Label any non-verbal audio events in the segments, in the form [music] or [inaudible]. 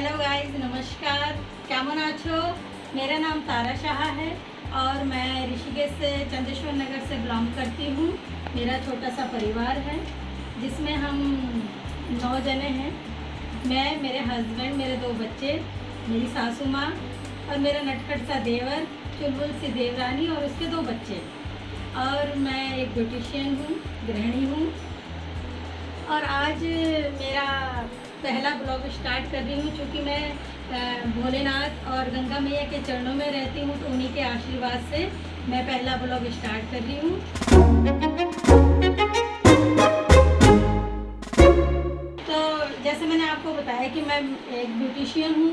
Hello guys नमस्कार. कैमन आछो मेरा नाम तारा शाह है और मैं ऋषिकेश से, चंदेश्वर नगर से बिलोंग करती हूँ। मेरा छोटा सा परिवार है, जिसमें हम नौ जने हैं। मैं, मेरे हस्बैंड मेरे दो बच्चे, मेरी सासू माँ और मेरा नटखट सा देवर, चुलबुल सी देवरानी और उसके दो बच्चे। और मैं एक ब्यूटिशियन हूँ, गृहिणी हूँ। और आज मेरा पहला ब्लॉग स्टार्ट कर रही हूँ क्योंकि मैं भोलेनाथ और गंगा मैया के चरणों में रहती हूँ तो उन्हीं के आशीर्वाद से मैं पहला ब्लॉग स्टार्ट कर रही हूँ। तो जैसे मैंने आपको बताया कि मैं एक ब्यूटिशियन हूँ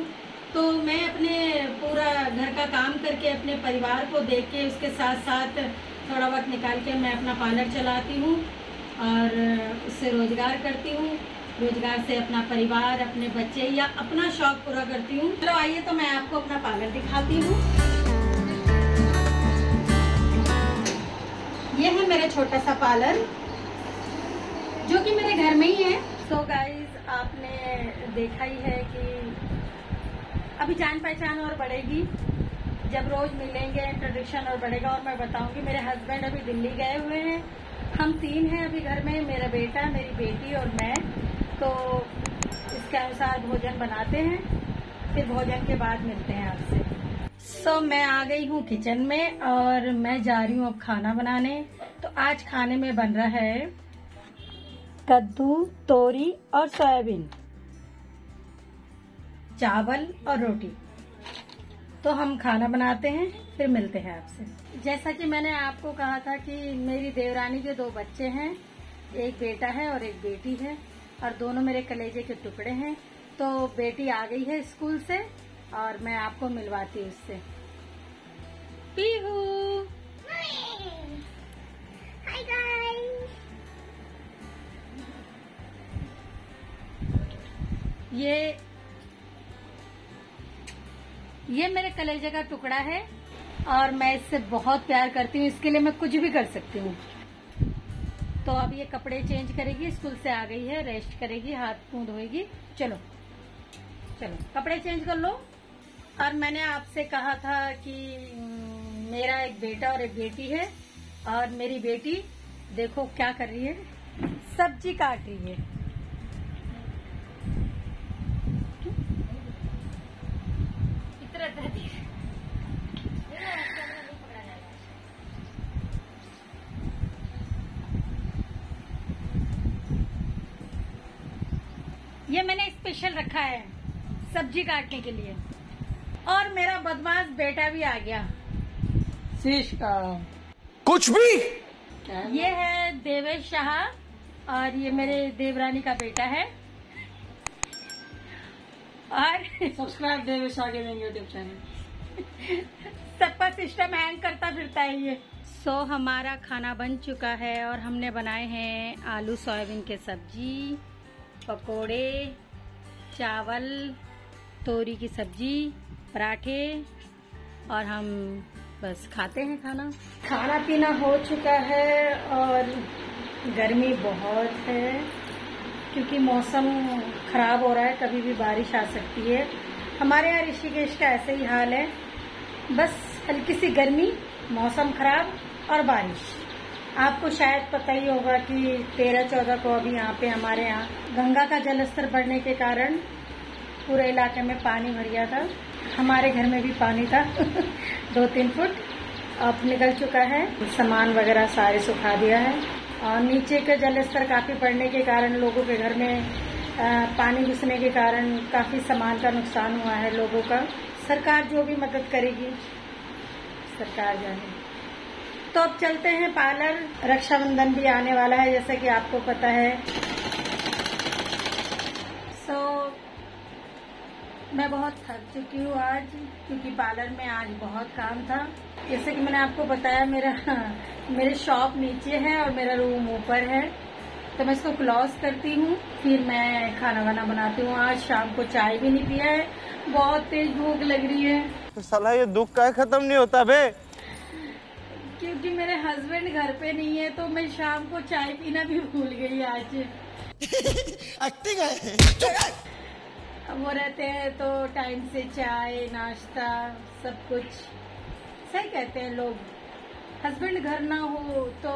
तो मैं अपने पूरा घर का काम करके, अपने परिवार को देख के, उसके साथ साथ थोड़ा वक्त निकाल के मैं अपना पार्लर चलाती हूँ और उससे रोज़गार करती हूँ। रोज़गार से अपना परिवार, अपने बच्चे या अपना शौक पूरा करती हूँ। चलो आइए तो मैं आपको अपना पार्लर दिखाती हूँ। ये है मेरा छोटा सा पार्लर जो कि मेरे घर में ही है। तो गाइज़ आपने देखा ही है कि अभी जान पहचान और बढ़ेगी। जब रोज मिलेंगे इंट्रोडक्शन और बढ़ेगा, और मैं बताऊँगी, मेरे हस्बैंड अभी दिल्ली गए हुए हैं। हम तीन हैं अभी घर में, मेरा बेटा, मेरी बेटी और मैं। तो इसके अनुसार भोजन बनाते हैं फिर भोजन के बाद मिलते हैं आपसे। सो so, मैं आ गई हूँ किचन में और मैं जा रही हूँ अब खाना बनाने। तो आज खाने में बन रहा है कद्दू तोरी और सोयाबीन चावल और रोटी। तो हम खाना बनाते हैं फिर मिलते हैं आपसे। जैसा कि मैंने आपको कहा था कि मेरी देवरानी के दो बच्चे हैं एक बेटा है और एक बेटी है। और दोनों मेरे कलेजे के टुकड़े हैं। तो बेटी आ गई है स्कूल से और मैं आपको मिलवाती हूँ उससे। पीहू। Hi guys. ये ये मेरे कलेजे का टुकड़ा है और मैं इससे बहुत प्यार करती हूँ। इसके लिए मैं कुछ भी कर सकती हूँ। तो अब ये कपड़े चेंज करेगी, स्कूल से आ गई है, रेस्ट करेगी, हाथ मुँह धोएगी चलो चलो, कपड़े चेंज कर लो। और मैंने आपसे कहा था कि मेरा एक बेटा और एक बेटी है, और मेरी बेटी देखो क्या कर रही है। सब्ज़ी काट रही है। ये मैंने स्पेशल रखा है सब्ज़ी काटने के लिए। और मेरा बदमाश बेटा भी आ गया। शीश का। कुछ भी? ये है देवेश शाह और ये मेरे देवरानी का बेटा है। और subscribe Deve Shah gaming YouTube channel सबका सिस्टम हैंग करता फिरता है ये। सो so, हमारा खाना बन चुका है और हमने बनाए हैं आलू सोयाबीन के सब्ज़ी। पकोड़े, चावल, तोरी की सब्ज़ी, पराठे और हम बस खाते हैं खाना। खाना पीना हो चुका है और गर्मी बहुत है क्योंकि मौसम खराब हो रहा है, कभी भी बारिश आ सकती है। हमारे यहाँ ऋषिकेश का ऐसे ही हाल है। बस हल्की सी गर्मी, मौसम खराब और बारिश। आपको शायद पता ही होगा कि तेरह चौदह को अभी यहाँ पे हमारे यहाँ गंगा का जलस्तर बढ़ने के कारण पूरे इलाके में पानी भर गया था। हमारे घर में भी पानी था। [laughs] दो तीन फुट अब निकल चुका है। सामान वगैरह सारे सुखा दिया है। और नीचे का जलस्तर काफ़ी बढ़ने के कारण लोगों के घर में पानी घुसने के कारण काफ़ी सामान का नुकसान हुआ है लोगों का। सरकार जो भी मदद करेगी, सरकार जाने। तो अब चलते हैं पार्लर। रक्षाबंधन भी आने वाला है जैसे कि आपको पता है। सो so, मैं बहुत थक चुकी हूँ आज क्योंकि पार्लर में आज बहुत काम था। जैसे कि मैंने आपको बताया मेरा मेरे शॉप नीचे है और मेरा रूम ऊपर है। तो मैं इसको क्लोज करती हूँ फिर मैं खाना वाना बनाती हूँ। आज शाम को चाय भी नहीं पिया है। बहुत तेज भूख लग रही है। तो साला ये दुख का खत्म नहीं होता बे। क्योंकि मेरे हस्बैंड घर पे नहीं है तो मैं शाम को चाय पीना भी भूल गई आज। एक्टिंग है। वो रहते हैं तो टाइम से चाय नाश्ता सब कुछ। सही कहते हैं लोग। हस्बैंड घर ना हो तो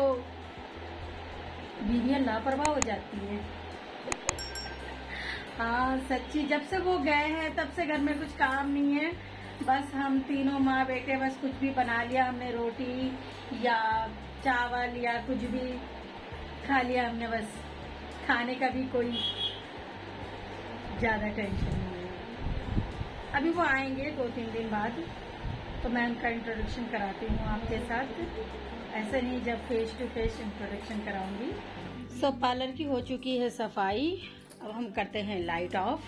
बीवियाँ लापरवाह हो जाती है। हाँ सच्ची। जब से वो गए हैं तब से घर में कुछ काम नहीं है। बस हम तीनों माँ बेटे बस कुछ भी बना लिया, हमने रोटी या चावल या कुछ भी खा लिया, हमने बस खाने का भी कोई ज़्यादा टेंशन नहीं है। अभी वो आएँगे दो तीन दिन बाद तो मैं उनका इंट्रोडक्शन कराती हूँ आपके साथ। ऐसे नहीं, जब फेस टू फेस इंट्रोडक्शन कराऊँगी। सब पार्लर की हो चुकी है सफ़ाई। अब हम करते हैं लाइट ऑफ़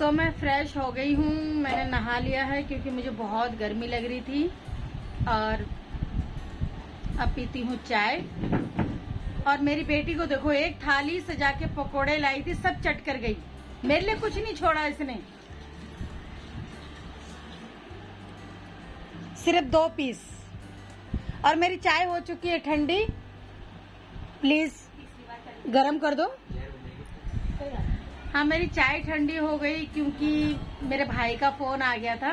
सो so, मैं फ्रेश हो गई हूँ। मैंने नहा लिया है क्योंकि मुझे बहुत गर्मी लग रही थी और अब पीती हूँ चाय। और मेरी बेटी को देखो एक थाली सजा के पकौड़े लाई थी सब चट कर गई। मेरे लिए कुछ नहीं छोड़ा इसने। सिर्फ़ दो पीस। और मेरी चाय हो चुकी है ठंडी। प्लीज़ गरम कर दो। हाँ मेरी चाय ठंडी हो गई क्योंकि मेरे भाई का फ़ोन आ गया था।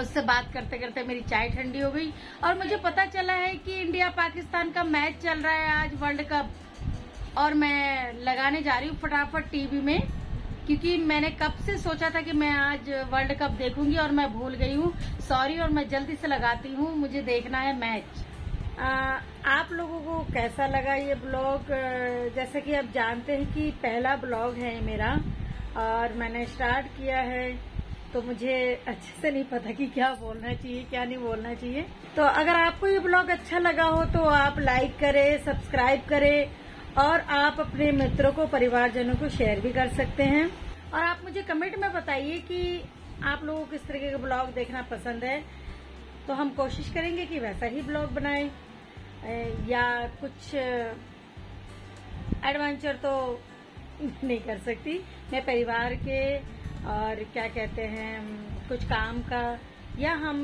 उससे बात करते करते मेरी चाय ठंडी हो गई। और मुझे पता चला है कि इंडिया पाकिस्तान का मैच चल रहा है आज वर्ल्ड कप। और मैं लगाने जा रही हूँ फटाफट टीवी में, क्योंकि मैंने कब से सोचा था कि मैं आज वर्ल्ड कप देखूँगी और मैं भूल गई हूँ। सॉरी, और मैं जल्दी से लगाती हूँ। मुझे देखना है मैच। आप लोगों को कैसा लगा ये ब्लॉग? जैसे कि आप जानते हैं कि पहला ब्लॉग है मेरा, और मैंने स्टार्ट किया है तो मुझे अच्छे से नहीं पता कि क्या बोलना चाहिए, क्या नहीं बोलना चाहिए। तो अगर आपको ये ब्लॉग अच्छा लगा हो तो आप लाइक करें सब्सक्राइब करें, और आप अपने मित्रों को, परिवारजनों को शेयर भी कर सकते हैं। और आप मुझे कमेंट में बताइए कि आप लोगों को किस तरीके का ब्लॉग देखना पसंद है। तो हम कोशिश करेंगे कि वैसा ही ब्लॉग बनाएँ। या कुछ एडवेंचर तो [laughs] नहीं कर सकती। मैं परिवार के और क्या कहते हैं कुछ काम का, या हम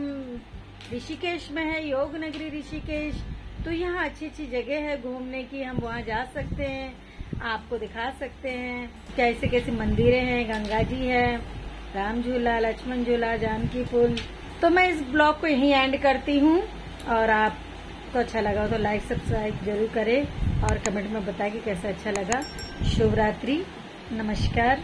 ऋषिकेश में है, योग नगरी ऋषिकेश तो यहाँ अच्छी अच्छी जगह है घूमने की। हम वहाँ जा सकते हैं, आपको दिखा सकते हैं। कैसे कैसे मंदिरें हैं, गंगा जी है, राम झूला, लक्ष्मण झूला, जानकी पुल तो मैं इस ब्लॉग को यहीं एंड करती हूँ। और आपको तो अच्छा लगा तो लाइक सब्सक्राइब ज़रूर करें। और कमेंट में बताएँ कि कैसा अच्छा लगा। शुभ रात्रि नमस्कार।